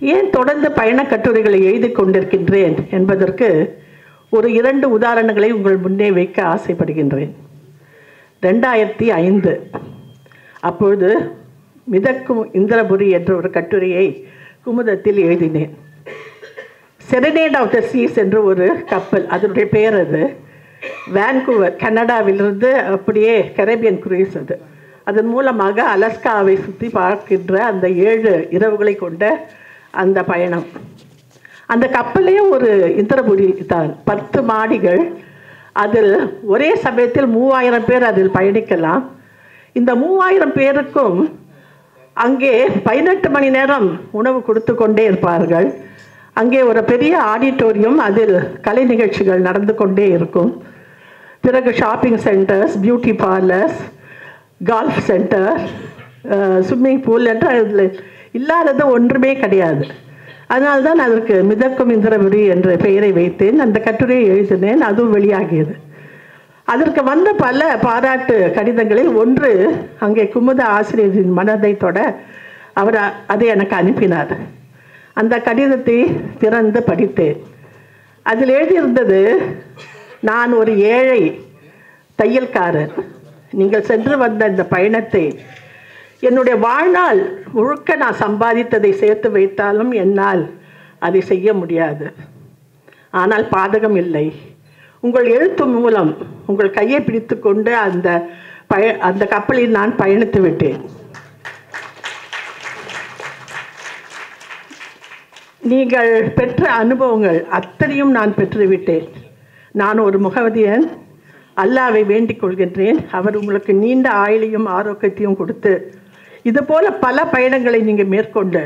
ஏன் தொடர்ந்து பயணக் கட்டுரைகளை எழுதி கொண்டிருக்கின்றேன் என்பதற்கு ஒரு இரண்டு உதாரணங்களை உங்கள் முன்னே வைக்க ஆசைப்படுகின்றேன். ரெண்டாயிரத்தி ஐந்து. அப்பொழுது மிதக்கும் இந்திரபுரி என்ற ஒரு கட்டுரையை குமுதத்தில் எழுதினேன். செரனேட் ஆஃப் த சீஸ் என்று ஒரு கப்பல் அதனுடைய பெயர் அது. வேன்கூவர் கனடாவிலிருந்து அப்படியே கரேபியன் குரூஸ் அது. அதன் மூலமாக அலஸ்காவை சுற்றி பார்க்கின்ற அந்த ஏழு இரவுகளை கொண்ட அந்த பயணம். அந்த கப்பலே ஒரு இந்திரபுரி தான். பத்து மாடிகள். அதில் ஒரே சமயத்தில் மூவாயிரம் பேர் அதில் பயணிக்கலாம். இந்த மூவாயிரம் பேருக்கும் அங்கே பதினெட்டு மணி நேரம் உணவு கொடுத்து கொண்டே இருப்பார்கள். அங்கே ஒரு பெரிய ஆடிட்டோரியம் அதில் கலை நிகழ்ச்சிகள் நடந்து கொண்டே இருக்கும். பிறகு shopping centres beauty parlours golf centre swimming pool என்ற அதில் இல்லாதது ஒன்றுமே கிடையாது. அதனால்தான் அதற்கு மிதக்கும் இந்திரபுரி என்ற பெயரை வைத்தேன். அந்த கட்டுரையை எழுதினேன். அதுவும் வெளியாகியது. அதற்கு வந்த பல பாராட்டு கடிதங்களில் ஒன்று அங்கே குமுத ஆசிரியரின் மனதை தொட அவர் அதை எனக்கு அனுப்பினார். அந்த கடிதத்தை திறந்து படித்தேன். அதில் எழுதியிருந்தது நான் ஒரு ஏழை தையல்காரன். நீங்கள் சென்று வந்த இந்த பயணத்தை என்னுடைய வாழ்நாள் முழுக்க நான் சம்பாதித்ததை சேர்த்து வைத்தாலும் என்னால் அதை செய்ய முடியாது. ஆனால் பாதகம் இல்லை. உங்கள் எழுத்து மூலம் உங்கள் கையை பிடித்து கொண்டு அந்த பய அந்த கப்பலில் நான் பயணித்து விட்டேன். நீங்கள் பெற்ற அனுபவங்கள் அத்தனையும் நான் பெற்றுவிட்டேன் நான் ஒரு முகவதியன். அல்லாவை வேண்டிக் கொள்கின்றேன். அவர் உங்களுக்கு நீண்ட ஆயுளையும் ஆரோக்கியத்தையும் கொடுத்து இதுபோல பல பயணங்களை நீங்கள் மேற்கொண்டு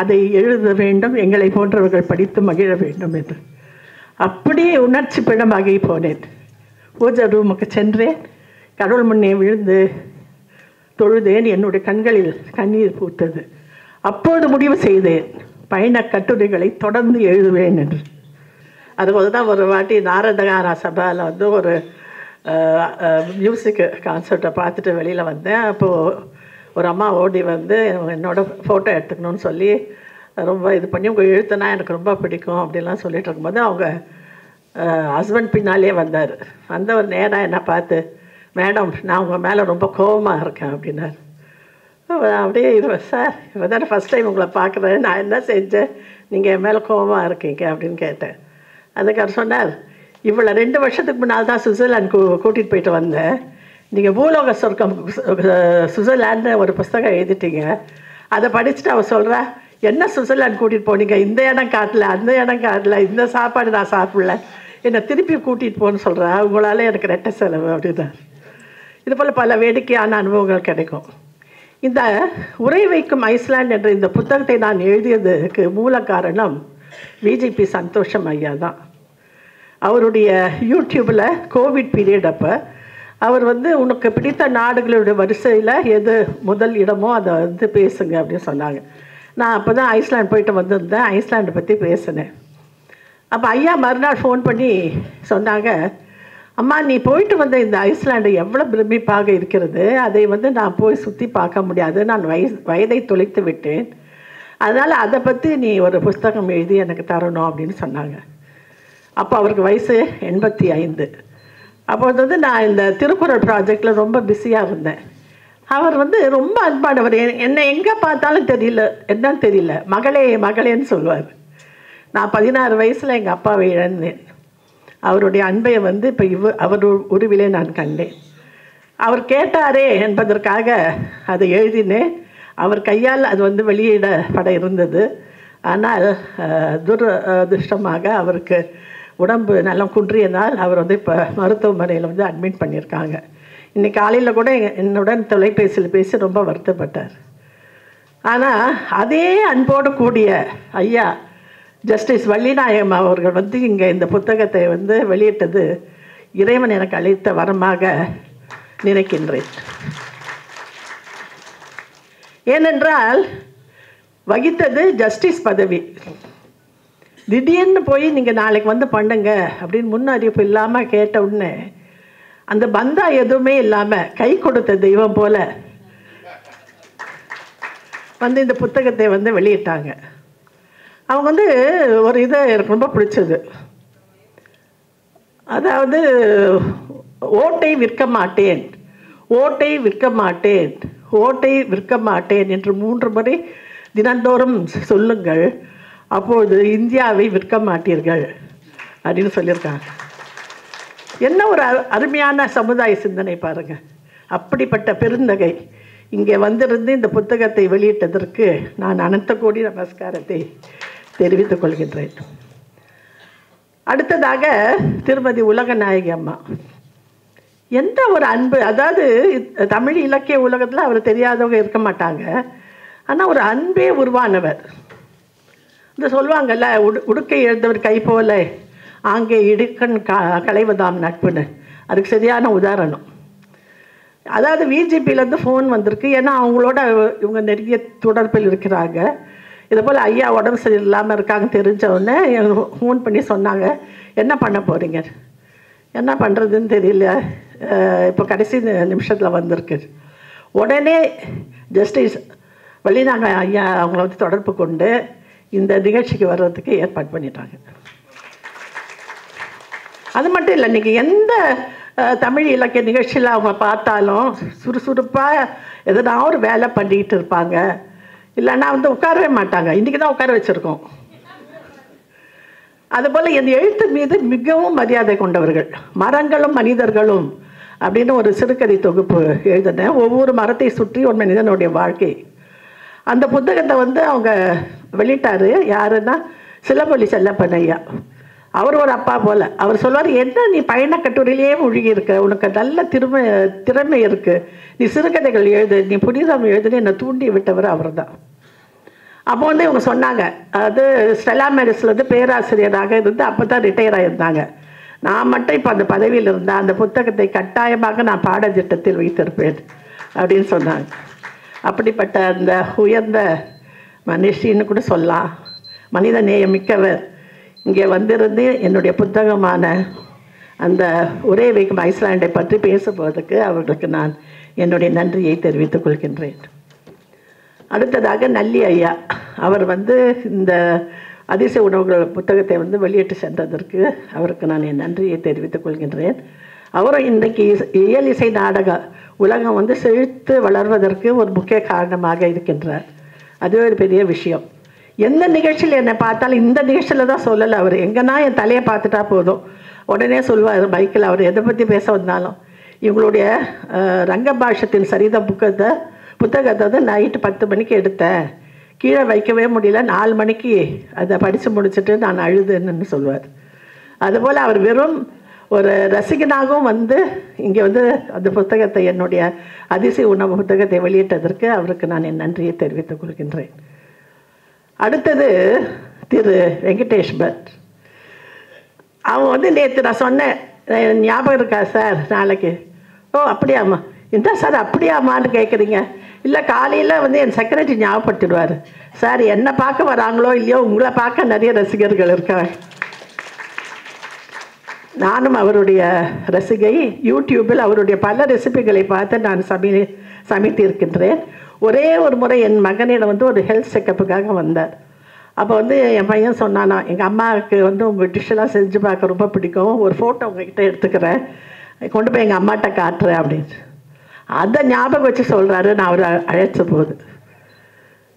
அதை எழுத வேண்டும் எங்களை போன்றவர்கள் படித்து மகிழ வேண்டும் என்று. அப்படியே உணர்ச்சி பிணமாகி போனேன். பூஜை ரூமுக்கு சென்றேன். கடவுள் முன்னே விழுந்து தொழுதேன். என்னுடைய கண்களில் கண்ணீர் பூத்தது. அப்போது முடிவு செய்தேன் பயண கட்டுரைகளை தொடர்ந்து எழுதுவேன் என்று. அதுபோல தான் ஒரு வாட்டி நாரதகாரா சபாவில் வந்து ஒரு மியூசிக் கான்சர்ட்டை பார்த்துட்டு வெளியில் வந்தேன். அப்போது ஒரு அம்மா ஓடி வந்து என்னோட ஃபோட்டோ எடுத்துக்கணும்னு சொல்லி ரொம்ப இது பண்ணி உங்கள் எழுத்துனா எனக்கு ரொம்ப பிடிக்கும் அப்படிலாம் சொல்லிட்டு இருக்கும்போது அவங்க ஹஸ்பண்ட் பின்னாலே வந்தார். வந்தவர் நேராக என்னை பார்த்து மேடம் நான் உங்கள் மேலே ரொம்ப கோபமாக இருக்கேன் அப்படின்னார். அப்படியே இது சார் இப்போ தானே ஃபஸ்ட் டைம் உங்களை பார்க்குறேன். நான் என்ன செஞ்சேன்? நீங்கள் என் மேலே கோபமாக இருக்கீங்க அப்படின்னு கேட்டேன். அதுக்கு அவர் சொன்னார் இவ்வளோ ரெண்டு வருஷத்துக்கு முன்னால் தான் சுவிட்சர்லாந்து கூ கூட்டிகிட்டு போயிட்டு வந்தேன். நீங்கள் பூலோக சொர்க்கம் சுவிட்சர்லாண்டில் ஒரு புஸ்தகம் எழுதிட்டீங்க. அதை படிச்சுட்டு அவள் சொல்கிறா என்ன சுவிட்சர்லாந்து கூட்டிகிட்டு போனீங்க? இந்த இடம் காட்டல அந்த இடம் காட்டல இந்த சாப்பாடு நான் சாப்பிடல. என்னை திருப்பி கூட்டிகிட்டு போன்னு சொல்கிறா உங்களால் எனக்கு ரெட்ட செலவு அப்படின்னார் இது போல் பல வேடிக்கையான அனுபவங்கள் கிடைக்கும். இந்த உரை வைக்கும் ஐஸ்லாண்ட் என்ற இந்த புத்தகத்தை நான் எழுதியதுக்கு மூல காரணம் விஜிபி சந்தோஷம் ஐயா தான். அவருடைய யூடியூப்பில் கோவிட் பீரியட் அப்போ அவர் வந்து உனக்கு பிடித்த நாடுகளுடைய வரிசையில் எது முதல் இடமோ அதை வந்து பேசுங்க அப்படின்னு சொன்னாங்க. நான் அப்போ தான் ஐஸ்லாண்ட் போயிட்டு வந்திருந்தேன். ஐஸ்லாண்டை பற்றி பேசினேன். அப்போ ஐயா மறுநாள் ஃபோன் பண்ணி சொன்னாங்க அம்மா நீ போயிட்டு வந்த இந்த ஐஸ்லாண்டு எவ்வளோ பிரமிப்பாக இருக்கிறது? அதை வந்து நான் போய் சுற்றி பார்க்க முடியாது. நான் வயசு வயதை தொலைத்து விட்டேன். அதனால் அதை பற்றி நீ ஒரு புஸ்தகம் எழுதி எனக்கு தரணும் அப்படின்னு சொன்னாங்க. அப்போ அவருக்கு வயசு எண்பத்தி ஐந்து. அப்போ வந்து நான் இந்த திருக்குறள் ப்ராஜெக்டில் ரொம்ப பிஸியாக இருந்தேன். அவர் வந்து ரொம்ப அன்பானவர். என்னை எங்கே பார்த்தாலும் தெரியல. என்னன்னு தெரியல. மகளே மகளேன்னு சொல்லுவார். நான் பதினாறு வயசில் எங்கள் அப்பாவை இழந்தேன். அவருடைய அன்பை வந்து இப்போ இவ அவர் உ- உருவிலே நான் கண்டேன். அவர் கேட்டாரே என்பதற்காக அதை எழுதினேன். அவர் கையால் அது வந்து வெளியிடப்பட இருந்தது. ஆனால் அஹ், துரதிருஷ்டமாக அவருக்கு உடம்பு நல்லா குன்றியதால் அவர் வந்து இப்போ மருத்துவமனையில் வந்து அட்மிட் பண்ணியிருக்காங்க. இன்னைக்கு காலையில் கூட என்னுடன் தொலைபேசியில் பேசி ரொம்ப வருத்தப்பட்டார். ஆனால் அதே அன்போடு கூடிய ஐயா ஜஸ்டிஸ் வள்ளிநாயகம் அவர்கள் வந்து இங்கே இந்த புத்தகத்தை வந்து வெளியிட்டது இறைவன் எனக்கு அளித்த வரமாக நினைக்கின்றேன். ஏனென்றால் வகித்தது ஜஸ்டிஸ் பதவி. திடீர்னு போய் நீங்கள் நாளைக்கு வந்து பண்ணுங்க அப்படின்னு முன்னறிவிப்பு இல்லாமல் கேட்ட உடனே அந்த பந்தா எதுவுமே இல்லாமல் கை கொடுத்த தெய்வம் போல வந்து இந்த புத்தகத்தை வந்து வெளியிட்டாங்க. அவங்க வந்து ஒரு இது எனக்கு ரொம்ப பிடிச்சது. அதாவது ஓட்டை விற்க மாட்டேன் ஓட்டை விற்க மாட்டேன் ஓட்டை விற்க மாட்டேன் என்று மூன்று முறை தினந்தோறும் சொல்லுங்கள். அப்போது இந்தியாவை விற்க மாட்டீர்கள் அப்படின்னு சொல்லியிருக்காங்க. என்ன ஒரு அரு- அருமையான சமுதாய சிந்தனை பாருங்கள் அப்படிப்பட்ட பெருந்தகை இங்கே வந்திருந்து இந்த புத்தகத்தை வெளியிட்டதற்கு நான் அனந்த கோடி நமஸ்காரத்தை தெரிவித்துக் கொள்கின்றேன். அடுத்ததாக திருமதி உலகநாயகி அம்மா. எந்த ஒரு அன்பு அதாவது தமிழ் இலக்கிய உலகத்தில் அவர் தெரியாதவங்க இருக்க மாட்டாங்க. ஆனால் ஒரு அன்பே உருவானவர். இந்த சொல்லுவாங்கல்ல உடு உடுக்கை எழுந்தவர் கை போல ஆங்கே இடுக்கண் க களைவதாம் நட்புன்னு அதுக்கு சரியான உதாரணம். அதாவது விஜிபிலேருந்து ஃபோன் வந்திருக்கு. ஏன்னா அவங்களோட இவங்க நெருங்கிய தொடர்பில் இருக்கிறாங்க. இதை போல் ஐயா உடம்பு சரியில்லாமல் இருக்காங்க தெரிஞ்சவுடனே ஃபோன் பண்ணி சொன்னாங்க. என்ன பண்ண போகிறீங்க என்ன பண்ணுறதுன்னு தெரியல. இப்போ கடைசி நிமிஷத்தில் வந்திருக்கு. உடனே ஜஸ்டிஸ் வெளிநாங்க ஐயா அவங்கள வந்து தொடர்பு கொண்டு இந்த நிகழ்ச்சிக்கு வர்றதுக்கு ஏற்பாடு பண்ணிட்டாங்க. அது மட்டும் இல்லை இன்றைக்கி எந்த தமிழ் இலக்கிய நிகழ்ச்சியில் அவங்க பார்த்தாலும் சுறுசுறுப்பாக எதனா ஒரு வேலை பண்ணிக்கிட்டு இருப்பாங்க. இல்லைன்னா வந்து உட்காரவே மாட்டாங்க. இன்றைக்கி தான் உட்கார வச்சுருக்கோம். அதுபோல் என் எழுத்து மீது மிகவும் மரியாதை கொண்டவர்கள் மரங்களும் மனிதர்களும் அப்படின்னு ஒரு சிறுகதை தொகுப்பு எழுதினேன். ஒவ்வொரு மரத்தை சுற்றி ஒரு மனிதனுடைய வாழ்க்கை. அந்த புத்தகத்தை வந்து அவங்க வெளியிட்டார். யாருன்னா சிலம்பொலி செல்லப்பன் ஐயா. அவர் ஒரு அப்பா போல். அவர் சொல்வார் என்ன நீ பயண கட்டுரையிலேயே மூழ்கி இருக்க உனக்கு நல்ல திறமை திறமை இருக்குது நீ சிறுகதைகள் எழுது. நீ புனிதம் எழுதுன்னு என்னை தூண்டி விட்டவர் அவர் தான் அப்போ வந்து இவங்க சொன்னாங்க அது ஸ்டெலா மேரிஸில் வந்து பேராசிரியராக இருந்து அப்போ தான் ரிட்டையர் ஆகியிருந்தாங்க நான் மட்டும் இப்போ அந்த பதவியில் இருந்தேன் அந்த புத்தகத்தை கட்டாயமாக நான் பாடத்திட்டத்தில் வைத்திருப்பேன். அப்படின்னு சொன்னாங்க. அப்படிப்பட்ட அந்த உயர்ந்த மனுஷின்னு கூட சொல்லலாம். மனித நேயமிக்கவர். இங்கே வந்திருந்து என்னுடைய புத்தகமான அந்த ஒரே வைக்கும் ஐஸ்லாண்டை பற்றி பேசுவதற்கு அவர்களுக்கு நான் என்னுடைய நன்றியை தெரிவித்துக் கொள்கின்றேன். அடுத்ததாக நல்லி ஐயா. அவர் வந்து இந்த அதிசய உணவுகள் புத்தகத்தை வந்து வெளியிட்டு சென்றதற்கு அவருக்கு நான் என் நன்றியை தெரிவித்துக் கொள்கின்றேன். அவரும் இன்றைக்கு இயல் இசை நாடக உலகம் வந்து செழித்து வளர்வதற்கு ஒரு முக்கிய காரணமாக இருக்கின்றார். அதுவே ஒரு பெரிய விஷயம். எந்த நிகழ்ச்சியில் என்னை பார்த்தாலும் இந்த நிகழ்ச்சியில் தான் சொல்லலை அவர். எங்கன்னா என் தலையை பார்த்துட்டா போதும். உடனே சொல்லுவார் பைக்கில் அவர் எதை பற்றி பேச வந்தாலும்? இவங்களுடைய அஹ், ரங்கபாஷத்தின் சரித புக்கத்தை புத்தகத்தை வந்து நைட்டு பத்து மணிக்கு எடுத்தேன். கீழே வைக்கவே முடியல. நாலு மணிக்கு அதை படித்து முடிச்சுட்டு நான் அழுதுன்னு சொல்லுவார் அதுபோல் அவர் வெறும் ஒரு ரசிகனாகவும் வந்து இங்கே வந்து அந்த புத்தகத்தை என்னுடைய அதிசய உணவு புத்தகத்தை வெளியிட்டதற்கு அவருக்கு நான் என் நன்றியை தெரிவித்துக் கொள்கின்றேன். அடுத்தது திரு வெங்கடேஷ் பட். அவன் வந்து நேற்று நான் சொன்னேன் ஞாபகம் இருக்கா சார் நாளைக்கு? ஓ அப்படியாம்மா. என்ன சார் அப்படியாம்மான்னு கேட்குறீங்க இல்லை காலையில் வந்து என் செக்ரட்டரி ஞாபகப்படுத்திடுவார். சார் என்னை பார்க்க வராங்களோ இல்லையோ உங்களை பார்க்க நிறைய ரசிகர்கள் இருக்காங்க. நானும் அவருடைய ரசிகை யூடியூப்பில் அவருடைய பல ரெசிபிகளை பார்த்து நான் சமை சமைத்திருக்கின்றேன். ஒரே ஒரு முறை என் மகனிடம் வந்து ஒரு ஹெல்த் செக்கப்புக்காக வந்தார். அப்போ வந்து என் பையன் சொன்னானா எங்கள் அம்மாவுக்கு வந்து உங்கள் டிஷ்ஷெல்லாம் செஞ்சு பார்க்க ரொம்ப பிடிக்கும். ஒரு ஃபோட்டோ உங்ககிட்ட எடுத்துக்கிறேன். கொண்டு போய் எங்கள் அம்மாட்ட காட்டுறேன் அப்படின்னு அதை ஞாபகம் வச்சு சொல்கிறாரு நான் அவரை அழைச்ச போது.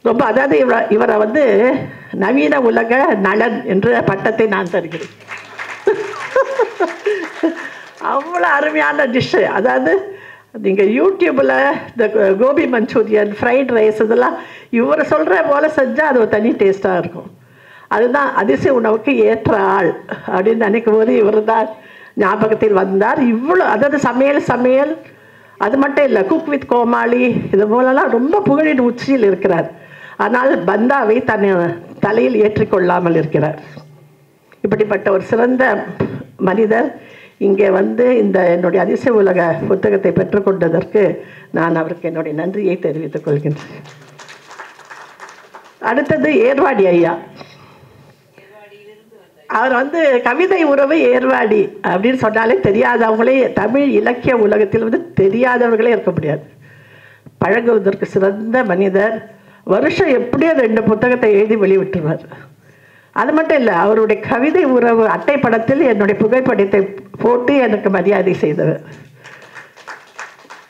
ரொம்ப அதாவது இவரை இவரை வந்து நவீன உலக நலன் என்ற பட்டத்தை நான் தருகிறேன். அவ்வளோ அருமையான டிஷ்ஷு அதாவது நீங்கள் யூடியூப்பில் இந்த கோபி மஞ்சூரியன் ஃப்ரைட் ரைஸ் இதெல்லாம் இவர் சொல்கிற போல் செஞ்சால் அது ஒரு தனி டேஸ்ட்டாக இருக்கும். அதுதான் அதிசய உணவுக்கு ஏற்ற ஆள் அப்படின்னு நினைக்கும் போது இவர் தான் ஞாபகத்தில் வந்தார். இவ்வளோ அதாவது சமையல் சமையல் அது மட்டும் இல்லை குக் வித் கோமாளி இது போலலாம் ரொம்ப புகழின் உச்சியில் இருக்கிறார். ஆனால் பந்தாவை தன் தலையில் ஏற்றிக்கொள்ளாமல் இருக்கிறார். இப்படிப்பட்ட ஒரு சிறந்த மனிதர் இங்கே வந்து இந்த என்னுடைய அதிசய உலக புத்தகத்தை பெற்றுக்கொண்டதற்கு நான் அவருக்கு என்னுடைய நன்றியை தெரிவித்துக் கொள்கின்றேன். அடுத்தது ஏர்வாடி ஐயா. அவர் வந்து கவிதை உறவு ஏர்வாடி அப்படின்னு சொன்னாலே தெரியாதவங்களே தமிழ் இலக்கிய உலகத்தில் வந்து தெரியாதவர்களே இருக்க முடியாது. பழகுவதற்கு சிறந்த மனிதர். வருஷம் எப்படியோ ரெண்டு புத்தகத்தை எழுதி வெளிவிட்டுருவார் அது மட்டும் இல்லை அவருடைய கவிதை உறவு அட்டை படத்தில் என்னுடைய புகைப்படத்தை போட்டு எனக்கு மரியாதை செய்தவர்.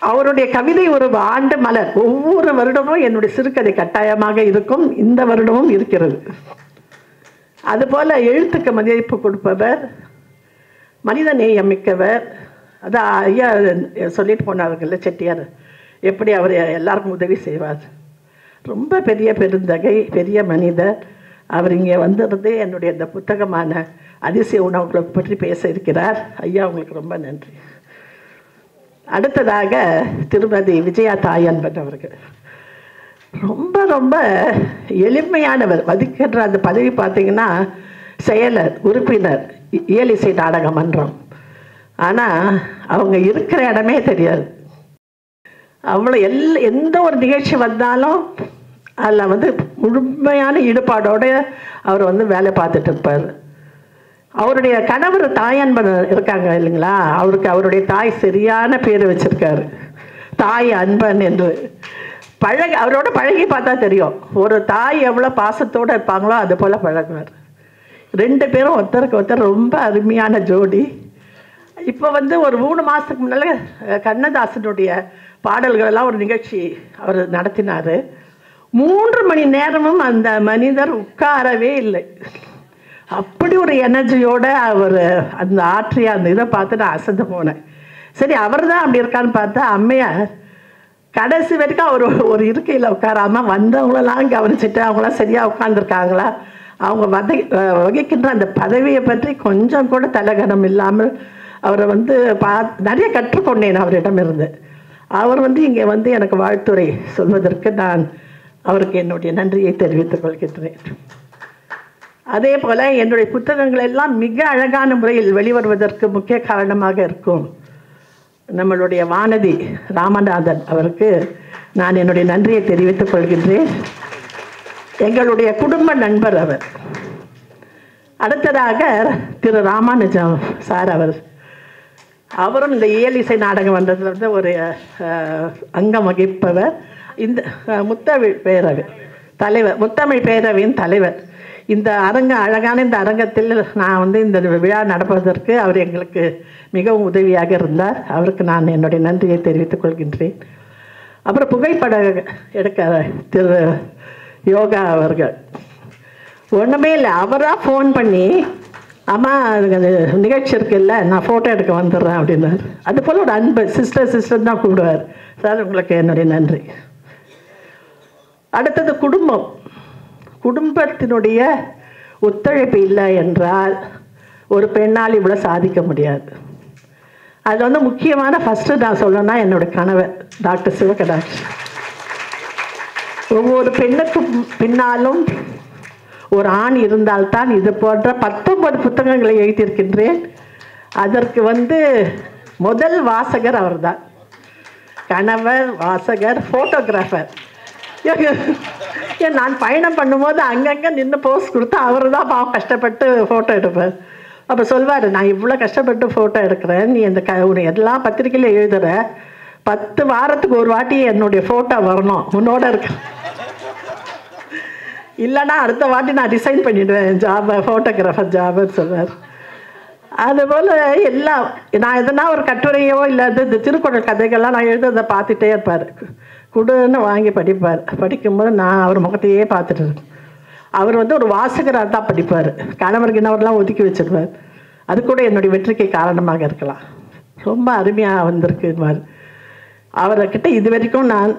அவருடைய கவிதை உறவு ஆண்டு மலர் ஒவ்வொரு வருடமும் என்னுடைய சிறுகதை கட்டாயமாக இருக்கும். இந்த வருடமும் இருக்கிறது. அதுபோல எழுத்துக்கு மதிப்பு கொடுப்பவர் மனித நேயம் மிக்கவர் அதான் ஐயா சொல்லிட்டு போனார்கள்ல செட்டியார் எப்படி அவர் எல்லாருக்கும் உதவி செய்வார். ரொம்ப பெரிய பெருந்தகை பெரிய மனிதர். அவர் இங்கே வந்திருந்தே என்னுடைய இந்த புத்தகமான அதிசய உணவுகளை பற்றி பேச இருக்கிறார். ஐயா உங்களுக்கு ரொம்ப நன்றி. அடுத்ததாக திருமதி விஜயா தாயன்பன் அவர்கள். ரொம்ப ரொம்ப எளிமையானவர். வதிக்கின்ற அந்த பதவி பார்த்தீங்கன்னா செயலர் உறுப்பினர் இ- இயலிசை நாடக மன்றம். ஆனால் அவங்க இருக்கிற இடமே தெரியாது. அவ்வளோ எல் எந்த ஒரு நிகழ்ச்சி வந்தாலும் அதில் வந்து முழுமையான ஈடுபாடோடு அவர் வந்து வேலை பார்த்துட்டு இருப்பார். அவருடைய கணவர் தாயன்பன் இருக்காங்க இல்லைங்களா? அவருக்கு அவருடைய தாய் சரியான பேர் வச்சுருக்காரு. தாய் அன்பன் என்று. பழகி அவரோட பழகி பார்த்தா தெரியும். ஒரு தாய் எவ்வளோ பாசத்தோடு இருப்பாங்களோ அது போல் பழகுவார். ரெண்டு பேரும் ஒருத்தருக்கு ஒருத்தர் ரொம்ப அருமையான ஜோடி. இப்போ வந்து ஒரு மூணு மாதத்துக்கு முன்னால் கண்ணதாசனுடைய பாடல்களெல்லாம் ஒரு நிகழ்ச்சி அவர் நடத்தினார். மூன்று மணி நேரமும் அந்த மனிதர் உட்காரவே இல்லை. அப்படி ஒரு எனர்ஜியோட அவர் அந்த ஆற்றிய அந்த இதை பார்த்து நான் அசந்து போனேன் சரி அவர் தான் அப்படி இருக்கான்னு பார்த்தா அம்மையார் கடைசி வரைக்கும் அவர் ஒரு இருக்கையில் உட்காராம வந்தவங்களெல்லாம் கவனிச்சுட்டு அவங்களாம் சரியாக உட்காந்துருக்காங்களா அவங்க வதை வகிக்கின்ற அந்த பதவியை பற்றி கொஞ்சம் கூட தலகணம் இல்லாமல் அவரை வந்து பா நிறைய கற்றுக்கொண்டேன் அவரிடம் இருந்து அவர் வந்து இங்கே வந்து எனக்கு வாழ்த்துரை சொல்வதற்கு நான் அவருக்கு என்னுடைய நன்றியை தெரிவித்துக் கொள்கின்றேன். அதே போல் என்னுடைய புத்தகங்கள் எல்லாம் மிக அழகான முறையில் வெளிவருவதற்கு முக்கிய காரணமாக இருக்கும். நம்மளுடைய வானதி ராமநாதன் அவருக்கு நான் என்னுடைய நன்றியை தெரிவித்துக் கொள்கின்றேன். எங்களுடைய குடும்ப நண்பர் அவர். அடுத்ததாக திரு ராமானுஜம் சார் அவர். அவரும் இந்த இயலிசை நாடகம் வந்ததுல வந்து ஒரு அங்கம் வகிப்பவர். இந்த முத்தமிழ் பேரவை தலைவர் முத்தமிழ் பேரவையின் தலைவர். இந்த அரங்க அழகான இந்த அரங்கத்தில் நான் வந்து இந்த விழா நடப்பதற்கு அவர் எங்களுக்கு மிகவும் உதவியாக இருந்தார். அவருக்கு நான் என்னுடைய நன்றியை தெரிவித்துக் கொள்கின்றேன். அப்புறம் புகைப்படம் எடுக்க திரு யோகா அவர்கள். ஒன்றுமே இல்லை அவராக ஃபோன் பண்ணி அம்மா நிகழ்ச்சி இருக்குல்ல நான் ஃபோட்டோ எடுக்க வந்துடுறேன் அப்படின்னாரு. அது போல் ஒரு அன்பு சிஸ்டர் சிஸ்டர் தான் கூப்பிடுவார். சார் உங்களுக்கு என்னுடைய நன்றி. அடுத்தது குடும்பம். குடும்பத்தினுடைய ஒத்துழைப்பு இல்லை என்றால் ஒரு பெண்ணால் இவ்வளோ சாதிக்க முடியாது. அது வந்து முக்கியமான ஃபஸ்ட்டு நான் சொல்லணும்னா என்னோடய கணவர் டாக்டர் சிவகடாட்சி. ஒவ்வொரு பெண்ணுக்கும் பின்னாலும் ஒரு ஆண் இருந்தால்தான் இது போன்ற பத்தொன்பது புத்தகங்களை எழுதியிருக்கின்றேன். அதற்கு வந்து முதல் வாசகர் அவர்தான். கணவர் வாசகர் ஃபோட்டோகிராஃபர் ஏன் நான் பயணம் பண்ணும்போது அங்கங்கே நின்று போஸ் கொடுத்து அவர் தான் பாவம் கஷ்டப்பட்டு ஃபோட்டோ எடுப்பார். அப்போ சொல்வார் நான் இவ்வளோ கஷ்டப்பட்டு ஃபோட்டோ எடுக்கிறேன். நீ இந்த க உன்னை எல்லா பத்திரிக்கையில எழுதுற. பத்து வாரத்துக்கு ஒரு வாட்டி என்னுடைய ஃபோட்டோ வரணும். உன்னோட இருக்க. இல்லைன்னா அடுத்த வாட்டி நான் டிசைன் பண்ணிடுவேன் ஜாபை ஃபோட்டோகிராஃபர் ஜாபுன்னு சொல்வார். அதுபோல் எல்லாம் நான் எதனா ஒரு கட்டுரையோ இல்லை இந்த திருக்குறள் கதைகள்லாம் நான் எழுதுறதை பார்த்துட்டே இருப்பார். குடுன்னு வாங்கி படிப்பார். படிக்கும்போது நான் அவர் முகத்தையே பார்த்துட்டு இருக்கேன் அவர் வந்து ஒரு வாசகராக தான் படிப்பார். கணவர் கிணவர்லாம் ஒதுக்கி வச்சிருவார் அது கூட என்னுடைய வெற்றிக்கு காரணமாக இருக்கலாம். ரொம்ப அருமையாக வந்திருக்குவார் அவர்கிட்ட இது வரைக்கும் நான்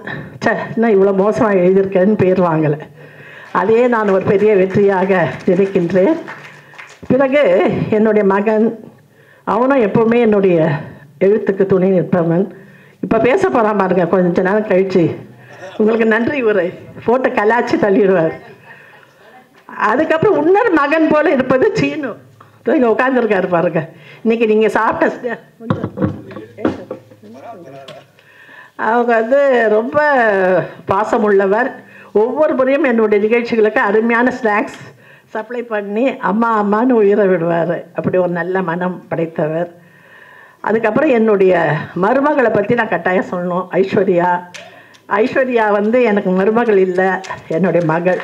ச என்ன இவ்வளோ மோசமாக எழுதியிருக்கேன்னு பேர் வாங்கலை. அதே நான் ஒரு பெரிய வெற்றியாக நினைக்கின்றேன். பிறகு என்னுடைய மகன் அவனும் எப்போவுமே என்னுடைய எழுத்துக்கு துணை நிற்பவன். இப்போ பேச போகிறான் பாருங்க கொஞ்ச நேரம் கழிச்சு. உங்களுக்கு நன்றி உரை ஃபோட்டோ கலாச்சி தள்ளிடுவார். அதுக்கப்புறம் இன்னொரு மகன் போல இருப்பது சீனு. இதோ இங்கே உட்காந்துருக்காரு பாருங்க. இன்னைக்கு நீங்கள் சாப்பிட்ட அவங்க வந்து ரொம்ப பாசமுள்ளவர் ஒவ்வொரு முறையும் என்னுடைய நிகழ்ச்சிகளுக்கு அருமையான ஸ்நாக்ஸ் சப்ளை பண்ணி அம்மா அம்மான்னு உயிரை விடுவார். அப்படி ஒரு நல்ல மனம் படைத்தவர். அதுக்கப்புறம் என்னுடைய மருமகளை பற்றி நான் கட்டாயம் சொல்லணும். ஐஸ்வர்யா. ஐஸ்வர்யா வந்து எனக்கு மருமகள் இல்லை. என்னுடைய மகள்.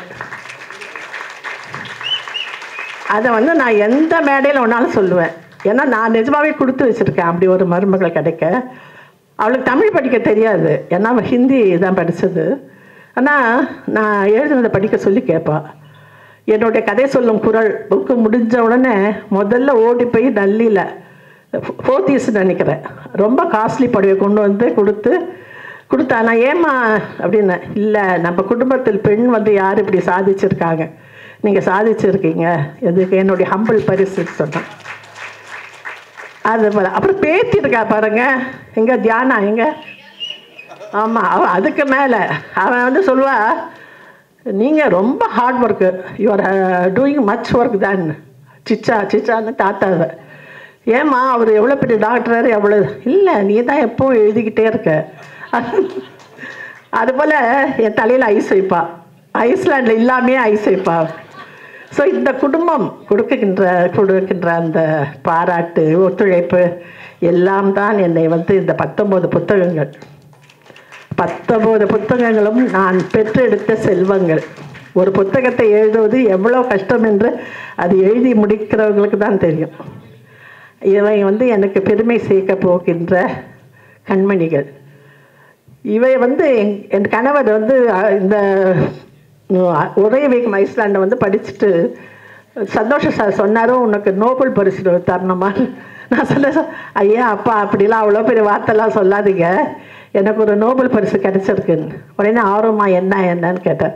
அதை வந்து நான் எந்த மேடையில் வேணாலும் சொல்லுவேன். ஏன்னா நான் நிஜமாகவே கொடுத்து வச்சுருக்கேன். அப்படி ஒரு மருமகள் கிடைக்க. அவளுக்கு தமிழ் படிக்க தெரியாது. ஏன்னா அவள் ஹிந்தி தான் படித்தது ஆனால் நான் எழுதுனதை படிக்க சொல்லி கேட்பாள் என்னுடைய கதை சொல்லும் குரல் புக்கு முடிஞ்ச உடனே முதல்ல ஓடி போய் டல்லியில் ஃபோர்த் இயர்ஸ் நினைக்கிறேன். ரொம்ப காஸ்ட்லி புடவை கொண்டு வந்து கொடுத்து கொடுத்தா நான் ஏமா அப்படின்னு இல்லை நம்ம குடும்பத்தில் பெண் வந்து யார் இப்படி சாதிச்சிருக்காங்க? நீங்கள் சாதிச்சிருக்கீங்க. எதுக்கு? என்னுடைய ஹம்பிள் பரிசு சொன்னேன். அது போல். அப்புறம் பேத்தி இருக்கா பாருங்க. எங்கே? தியானா எங்க? ஆமாம் அவன் அதுக்கு மேலே. அவன் வந்து சொல்லுவா நீங்கள் ரொம்ப hard work you are doing much work தான். சிச்சா சிச்சான்னு தாத்தாவை. ஏம்மா அவர் எவ்வளோ பெரிய டாக்டர் எவ்வளோ இல்லை நீ தான் எப்போவும் எழுதிக்கிட்டே இருக்க. அதுபோல் என் தலையில் ஐஸ் வைப்பா. ஐஸ்லாண்டில் இல்லாமே ஐஸ் வைப்பா. ஸோ இந்த குடும்பம் கொடுக்கின்ற கொடுக்கின்ற அந்த பாராட்டு ஒத்துழைப்பு எல்லாம் தான் என்னை வந்து இந்த பத்தொம்போது புத்தகங்கள். பத்தொம்போது புத்தகங்களும் நான் பெற்றெடுத்த செல்வங்கள். ஒரு புத்தகத்தை எழுதுவது எவ்வளோ கஷ்டம் என்று அது எழுதி முடிக்கிறவங்களுக்கு தான் தெரியும். இவை வந்து எனக்கு பெருமை சேர்க்க போகின்ற கண்மணிகள். இவை வந்து என் என் கணவர் வந்து இந்த ஒரே வீக் ஐஸ்லாண்டை வந்து படிச்சுட்டு சந்தோஷ சார் சொன்னாரோ உனக்கு நோபல் பரிசு தரணுமா? நான் சொன்னேன் ஐயா அப்பா அப்படிலாம் அவ்வளோ பெரிய வார்த்தைலாம் சொல்லாதீங்க. எனக்கு ஒரு நோபல் பரிசு கிடைச்சிருக்குன்னு. உடனே ஆர்வமா என்ன என்னன்னு கேட்டேன்.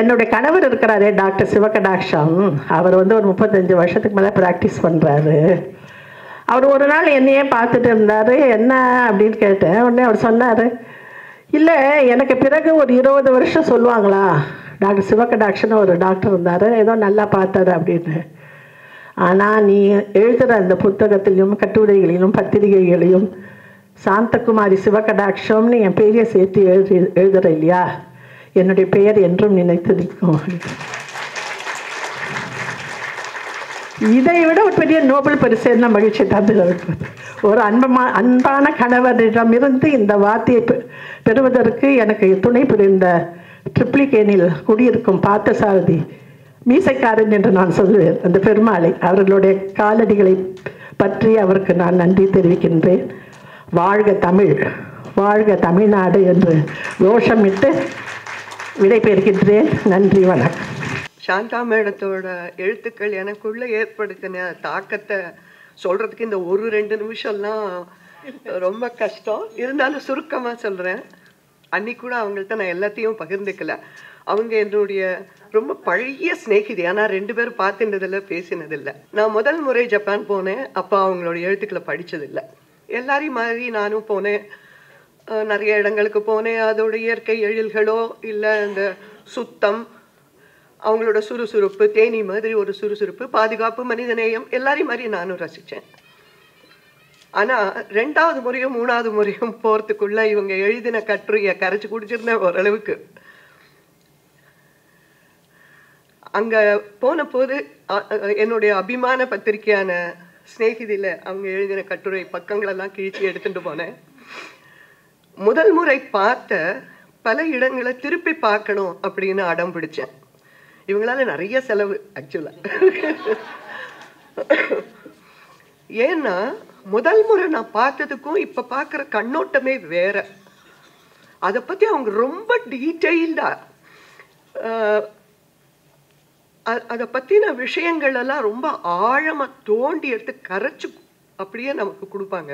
என்னுடைய கணவர் இருக்கிறாரே டாக்டர் சிவகடாட்சம். அவர் வந்து ஒரு முப்பத்தஞ்சு வருஷத்துக்கு மேலே ப்ராக்டிஸ் பண்ணுறாரு அவர் ஒரு நாள் என்னையே பார்த்துட்டு இருந்தார் என்ன? அப்படின்னு கேட்டேன். உடனே அவர் சொன்னார் இல்லை எனக்கு பிறகு ஒரு இருபது வருஷம் சொல்லுவாங்களா? டாக்டர் சிவகடாட்சன் ஒரு டாக்டர் இருந்தார் ஏதோ நல்லா பார்த்தாரு அப்படின்னு. ஆனால் நீ எழுதுகிற அந்த புத்தகத்திலையும் கட்டுரைகளிலும் பத்திரிகைகளையும் சாந்தகுமாரி சிவகடாட்சம்னு என் பெரிய சேர்த்து எழுதி எழுதுகிற இல்லையா? என்னுடைய பெயர் என்றும் நினைத்து இதை விட ஒரு பெரிய நோபல் பரிசு என்ன மகிழ்ச்சி தந்துகிறது ஒரு அன்பமா அன்பான கணவரிடமிருந்து இந்த வார்த்தையை பெ- பெறுவதற்கு எனக்கு துணை புரிந்த ட்ரிப்ளிகேனில் குடியிருக்கும் பார்த்தசாரதி மீசைக்காரன் என்று நான் சொல்வேன் அந்த பெருமாளை. அவர்களுடைய காலடிகளை பற்றி அவருக்கு நான் நன்றி தெரிவிக்கின்றேன். வாழ்க தமிழ் வாழ்க தமிழ்நாடு என்று கோஷமிட்டு விடைபெறுகின்றேன். நன்றி வணக்கம். சாந்தா மேடத்தோட எழுத்துக்கள் எனக்குள்ள ஏற்படுத்தின தாக்கத்தை சொல்றதுக்கு இந்த ஒரு ரெண்டு நிமிஷம்லாம் ரொம்ப கஷ்டம். இருந்தாலும் சுருக்கமா சொல்றேன். அன்னைக்கு கூட அவங்கள்ட்ட நான் எல்லாத்தையும் பகிர்ந்துக்கல. அவங்க என்னுடைய ரொம்ப பழைய சிநேகிதி. ஆனால் ரெண்டு பேரும் பார்த்துட்டதில்ல பேசினதில்லை. நான் முதல் முறை ஜப்பான் போனேன். அப்போ அவங்களோட எழுத்துக்களை படித்ததில்லை எல்லாரையும் மாதிரி நானும் போனேன். நிறைய இடங்களுக்கு போனேன். அதோட இயற்கை எழில்களோ இல்லை இந்த சுத்தம் அவங்களோட சுறுசுறுப்பு தேனி மாதிரி ஒரு சுறுசுறுப்பு பாதுகாப்பு மனிதநேயம் எல்லாரையும் மாதிரி நானும் ரசித்தேன் ஆனால் ரெண்டாவது முறையும் மூணாவது முறையும் போகிறதுக்குள்ள இவங்க எழுதின கட்டுரையை கரைச்சி குடிச்சிருந்தேன் ஓரளவுக்கு. அங்கே போன போது என்னுடைய அபிமான பத்திரிக்கையான ஸ்நேகிதியில் அவங்க எழுதின கட்டுரை பக்கங்களெல்லாம் கிழிச்சு எடுத்துட்டு போனேன். முதல் முறை பார்த்த பல இடங்களை திருப்பி பார்க்கணும் அப்படின்னு அடம் பிடிச்சேன். இவங்களால நிறைய செலவு ஆக்சுவலா ஏன்னா முதல் முறை நான் பார்த்ததுக்கும் இப்ப பார்க்குற கண்ணோட்டமே வேற. அதை பத்தி அவங்க ரொம்ப டீட்டெயில்டா அதை பத்தின விஷயங்கள் எல்லாம் ரொம்ப ஆழமா தோண்டி எடுத்து கரைச்சு அப்படியே நமக்கு கொடுப்பாங்க.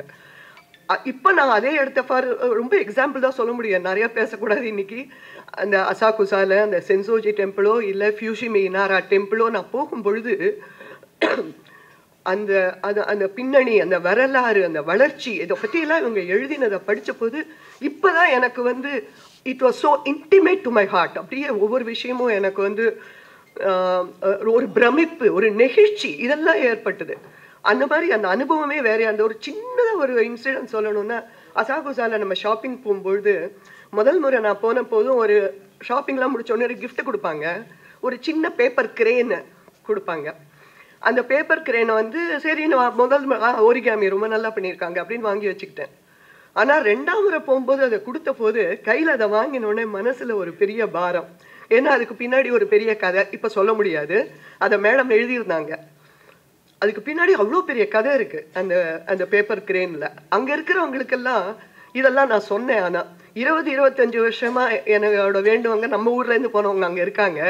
இப்போ நான் அதே இடத்த ஃபார் ரொம்ப எக்ஸாம்பிள் தான் சொல்ல முடியும். நிறையா பேசக்கூடாது இன்னைக்கு. அந்த அசாகுசாவில் அந்த சென்சோஜி டெம்பிளோ இல்லை ஃபியூஷிமி இனாரா டெம்பிளோ நான் போகும் பொழுது அந்த அது அந்த பின்னணி அந்த வரலாறு அந்த வளர்ச்சி இதை பற்றியெல்லாம் இவங்க எழுதினதை படித்த போது இப்போ தான் எனக்கு வந்து it was so intimate to my heart அப்படியே ஒவ்வொரு விஷயமும் எனக்கு வந்து ஒரு பிரமிப்பு ஒரு நெகிழ்ச்சி இதெல்லாம் ஏற்பட்டது. அந்த மாதிரி அந்த அனுபவமே வேறையா அந்த ஒரு சின்னதாக ஒரு இன்சிடென்ட் சொல்லணும்னா அசாகுசாவில் நம்ம ஷாப்பிங் போகும்பொழுது முதல் முறை நான் போன போதும் ஒரு ஷாப்பிங்லாம் முடிச்சோடனே ஒரு கிஃப்ட் கொடுப்பாங்க. ஒரு சின்ன பேப்பர் கிரேனு கொடுப்பாங்க. அந்த பேப்பர் கிரேனை வந்து சரி நான் முதல் ஓரிகாமி ரொம்ப நல்லா பண்ணியிருக்காங்க அப்படின்னு வாங்கி வச்சுக்கிட்டேன். ஆனால் ரெண்டாம் முறை போகும்போது அதை கொடுத்த போது கையில் அதை வாங்கினோடனே மனசில் ஒரு பெரிய பாரம். ஏன்னா அதுக்கு பின்னாடி ஒரு பெரிய கதை. இப்போ சொல்ல முடியாது. அதை மேடம் எழுதியிருந்தாங்க. அதுக்கு பின்னாடி அவ்வளோ பெரிய கதை இருக்கு. அந்த அந்த பேப்பர் கிரேன்ல அங்க இருக்கிறவங்களுக்கெல்லாம் இதெல்லாம் நான் சொன்னேன். ஆனா இருபது இருபத்தஞ்சு வருஷமா என்னோட வேண்டுவங்க நம்ம ஊர்ல இருந்து போனவங்க அங்க இருக்காங்க.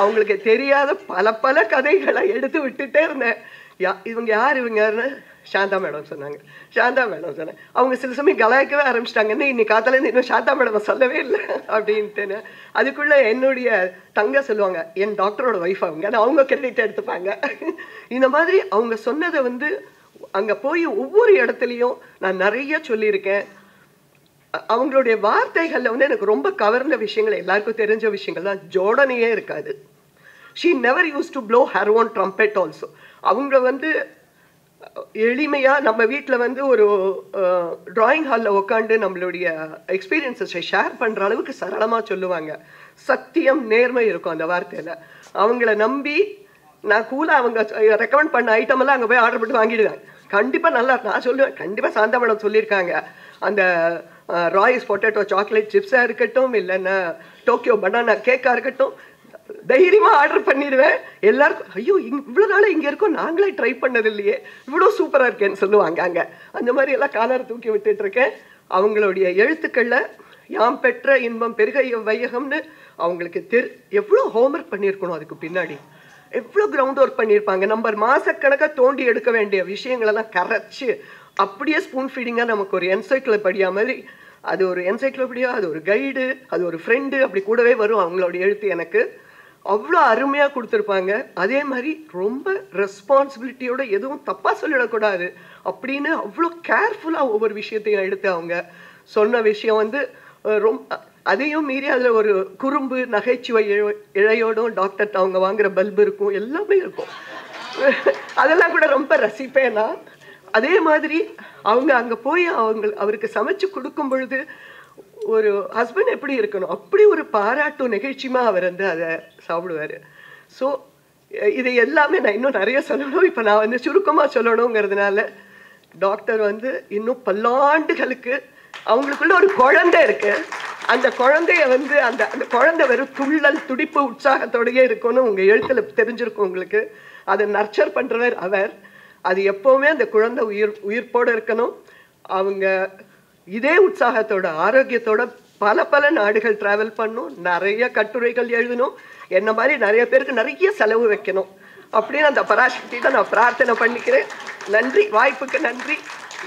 அவங்களுக்கு தெரியாத பல பல கதைகளை எடுத்து விட்டுட்டே இருந்தேன். யா இவங்க யார் இவங்கன்னு சாந்தா மேடம் சொன்னாங்க. சாந்தா மேடம் சொன்னேன் அவங்க சில சமயம் கலாய்க்கவே ஆரம்பிச்சிட்டாங்கன்னு இன்னைக்கு காத்தால இன்னும் சாந்தா மேடம் சொல்லவே இல்லை அப்படின்ட்டுன்னு. அதுக்குள்ள என்னுடைய தங்க சொல்லுவாங்க என் டாக்டரோட ஒய்ஃப் அவங்க அவங்க கிரெடிட் எடுத்துப்பாங்க. இந்த மாதிரி அவங்க சொன்னதை வந்து அங்கே போய் ஒவ்வொரு இடத்துலையும் நான் நிறைய சொல்லியிருக்கேன். அவங்களுடைய வார்த்தைகளில் வந்து எனக்கு ரொம்ப கவர்ந்த விஷயங்கள் எல்லாருக்கும் தெரிஞ்ச விஷயங்கள் தான். ஜோடனையே இருக்காது. She never use to blow her own trumpet also அவங்க வந்து எளிமையாக நம்ம வீட்டில் வந்து ஒரு டிராயிங் ஹாலில் உட்காந்து நம்மளுடைய எக்ஸ்பீரியன்ஸை ஷேர் பண்ணுற அளவுக்கு சரளமாக சொல்லுவாங்க. சத்தியம் நேர்மை இருக்கும் அந்த வார்த்தையில். அவங்கள நம்பி நான் கூலாக அவங்க ரெக்கமெண்ட் பண்ண ஐட்டமெல்லாம் அங்கே போய் ஆர்டர் போட்டு வாங்கிடுவேன். கண்டிப்பாக நல்லா நான் சொல்லுவேன் கண்டிப்பாக சாந்தா மேடம் சொல்லியிருக்காங்க. அந்த ராய்ஸ் பொட்டேட்டோ சாக்லேட் சிப்ஸாக இருக்கட்டும் இல்லைன்னா டோக்கியோ பனானா கேக்காக இருக்கட்டும் தைரியமா ஆர்டர் பண்ணிடுவேன். எல்லாருக்கும் ஐயோ இங்க- இவ்வளோ நாளா இங்கே இருக்கோம். நாங்களே ட்ரை பண்ணது இல்லையே இவ்வளோ சூப்பராக இருக்கேன்னு சொல்லுவாங்க அங்கே. அந்த மாதிரி எல்லாம் காலரை தூக்கி விட்டுட்டு இருக்கேன். அவங்களுடைய எழுத்துக்களில் யாம் பெற்ற இன்பம் பெருக வையகம்னு அவங்களுக்கு தெரு எவ்வளோ ஹோம்ஒர்க் பண்ணியிருக்கணும் அதுக்கு பின்னாடி. எவ்வளோ கிரவுண்ட் ஒர்க் பண்ணியிருப்பாங்க. நம்ம மாதக்கணக்காக தோண்டி எடுக்க வேண்டிய விஷயங்களெல்லாம் கரைச்சி அப்படியே ஸ்பூன் ஃபீடிங்காக நமக்கு ஒரு என்சைக்ளோபீடியா மாதிரி அது ஒரு என்சைக்ளோபீடியா அது ஒரு கைடு அது ஒரு ஃப்ரெண்டு அப்படி கூடவே வரும் அவங்களோட எழுத்து எனக்கு. அவ்வளோ அருமையாக கொடுத்துருப்பாங்க. அதே மாதிரி ரொம்ப ரெஸ்பான்சிபிலிட்டியோட எதுவும் தப்பாக சொல்லிடக்கூடாது அப்படின்னு அவ்வளோ கேர்ஃபுல்லாக ஒவ்வொரு விஷயத்தையும் எடுத்து அவங்க சொன்ன விஷயம் வந்து ரொம்ப அதையும் மீறி அதில் ஒரு குறும்பு நகைச்சுவை இழையோடும் டாக்டர் அவங்க வாங்குற பல்பு இருக்கும் எல்லாமே இருக்கும். அதெல்லாம் கூட ரொம்ப ரசிப்பேன் நான். அதே மாதிரி அவங்க அங்கே போய் அவங்க அவருக்கு சமைச்சு கொடுக்கும் பொழுது ஒரு ஹஸ்பண்ட் எப்படி இருக்கணும்? அப்படி ஒரு பாராட்டும் நிகழ்ச்சியமாக அவர் வந்து அதை சாப்பிடுவாரு. ஸோ இது எல்லாமே நான் இன்னும் நிறைய சொல்லணும். இப்போ நான் வந்து சுருக்கமாக சொல்லணுங்கிறதுனால டாக்டர் வந்து இன்னும் பல்லாண்டுகளுக்கு அவங்களுக்குள்ள ஒரு குழந்தை இருக்கு. அந்த குழந்தைய வந்து அந்த அந்த குழந்தை வெறும் துள்ளல் துடிப்பு உற்சாகத்தோடயே இருக்கும்னு உங்கள் எழுத்துல தெரிஞ்சிருக்கும் உங்களுக்கு. அதை நர்ச்சர் பண்ணுறவர் அவர். அது எப்போவுமே அந்த குழந்தை உயிர் உயிர்ப்போடு இருக்கணும். அவங்க இதே உற்சாகத்தோட ஆரோக்கியத்தோட பல பல நாடுகள் டிராவல் பண்ணும். நிறைய கட்டுரைகள் எழுதணும் என்ன மாதிரி நிறைய பேருக்கு நிறைய செலவு வைக்கணும். அப்படின்னு அந்த பராசக்தியில நான் பிரார்த்தனை பண்ணிக்கிறேன். நன்றி. வாய்ப்புக்கு நன்றி.